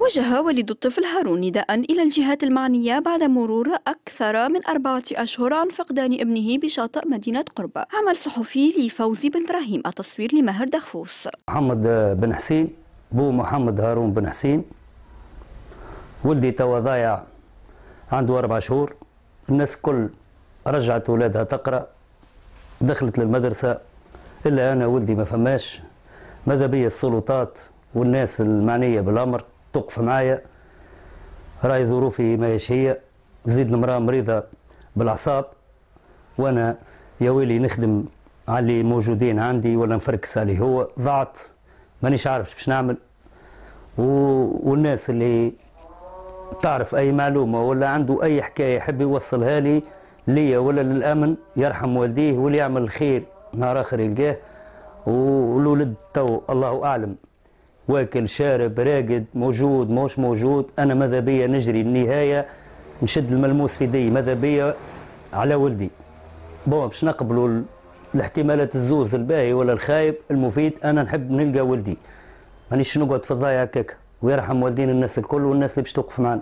وجه والد الطفل هارون نداء إلى الجهات المعنية بعد مرور أكثر من أربعة أشهر عن فقدان ابنه بشاطئ مدينة قربة عمل صحفي لفوزي بن إبراهيم التصوير لماهر دغفوس. محمد بن حسين بو محمد هارون بن حسين. ولدي توا ضايع عنده أربع شهور. الناس كل رجعت ولادها تقرأ. دخلت للمدرسة. إلا أنا ولدي ما فماش. ماذا بيا السلطات والناس المعنية بالأمر؟ توقف معايا. رأي ظروفي ما هي زيد المرأة مريضة بالأعصاب. وأنا يا ويلي نخدم على اللي موجودين عندي ولا نفركس عليه. هو ضعت مانيش عارف باش نعمل. و... والناس اللي تعرف أي معلومة ولا عنده أي حكاية يحب يوصلها لي ليا ولا للأمن يرحم والديه واللي يعمل الخير. نهار آخر يلقاه. والولد تو الله أعلم. واكل شارب راقد موجود موش موجود. أنا ماذا بيا نجري النهاية نشد الملموس في يدي ماذا بيا؟ على ولدي. bon باش نقبلوا الاحتمالات الزوز الباهي ولا الخايب المفيد أنا نحب نلقى ولدي. مانيش نقعد في الضايع هكاك. ويرحم والدين الناس الكل والناس اللي باش توقف معنا